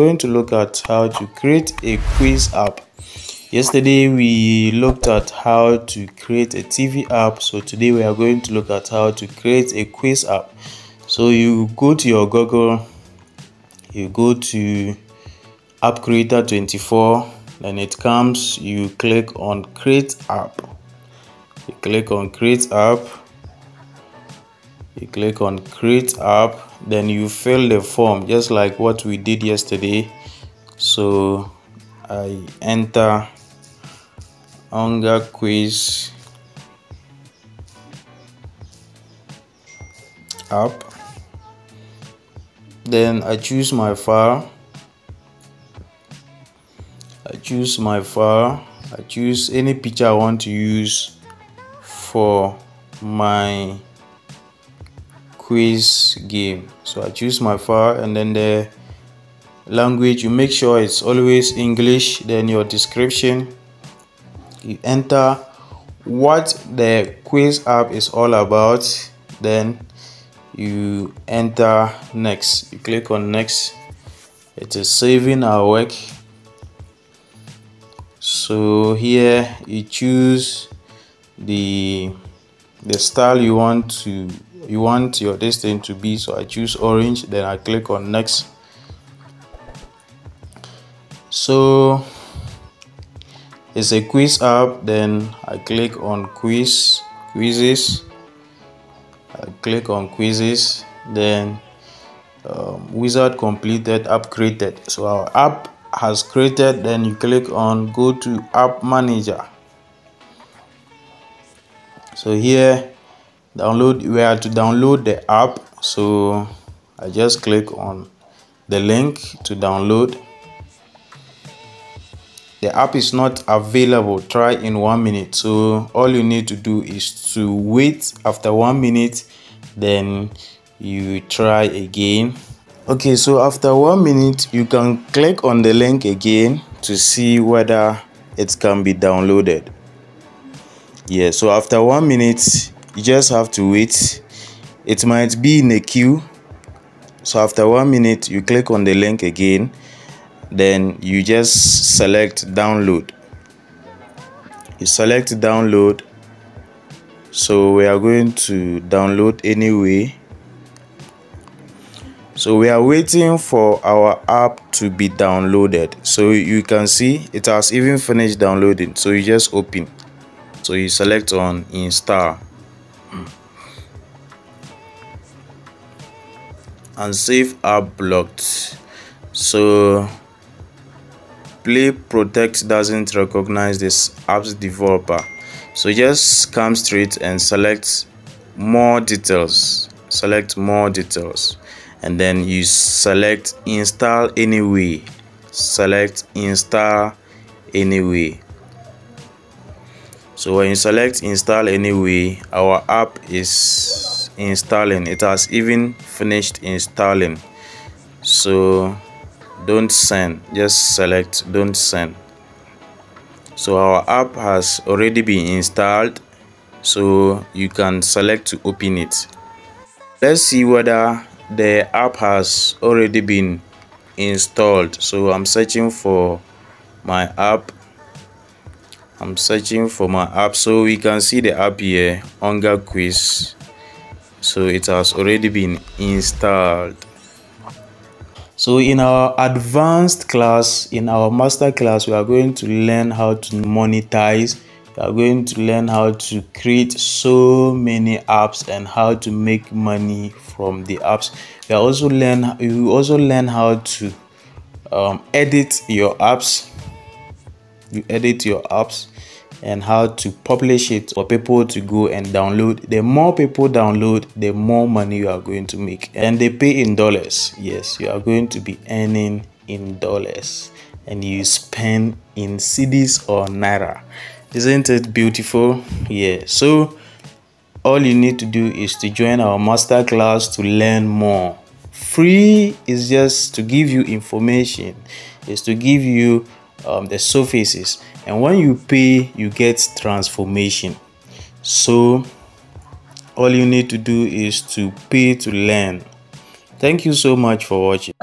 going to look at how to create a quiz app. Yesterday we looked at how to create a tv app. So today we are going to look at how to create a quiz app. So you go to your google you go to app creator 24 then it comes you click on create app. You click on create app you click on create app then you fill the form just like what we did yesterday. So i enter hunger quiz app. Then I choose my file. I choose my file. I choose any picture I want to use for my quiz game. So I choose my file and then the language you make sure it's always English then your description. You enter. What the quiz app is all about then you enter next. You click on next. It is saving our work. So here you choose the the style you want to you want your this thing to be so i choose orange then i click on next. So it's a quiz app then i click on quiz quizzes. I click on quizzes then um, wizard completed app created. So our app has created then you click on go to app manager. So here download we are to download the app. So i just click on the link to download. The app is not available. Try in one minute. So all you need to do is to wait after one minute then you try again. Okay so after one minute you can click on the link again to see whether it can be downloaded. Yeah so after one minute you just have to wait. It might be in a queue. So after one minute you click on the link again. Then you just select download. You select download. So we are going to download anyway. So we are waiting for our app to be downloaded. So you can see it has even finished downloading. So you just open. So you select on install and save app blocked. So play protect doesn't recognize this app's developer. So just come straight and select more details. Select more details. And then you select install anyway. Select install anyway. So when you select install anyway our app is installing. It has even finished installing. So don't send. Just select don't send. So our app has already been installed. So you can select to open it. Let's see whether the app has already been installed. So i'm searching for my app. I'm searching for my app. So we can see the app here hunger quiz so it has already been installed. So in our advanced class in our master class we are going to learn how to monetize. We are going to learn how to create so many apps and how to make money from the apps. We are also learn you also learn how to um, edit your apps. You edit your apps and how to publish it for people to go and download. The more people download the more money you are going to make. And they pay in dollars. Yes you are going to be earning in dollars. And you spend in cedis or naira. Isn't it beautiful? Yeah. So all you need to do is to join our master class to learn more. Free is just to give you information. Is to give you um, the surfaces and when you pay you get transformation. So all you need to do is to pay to learn. Thank you so much for watching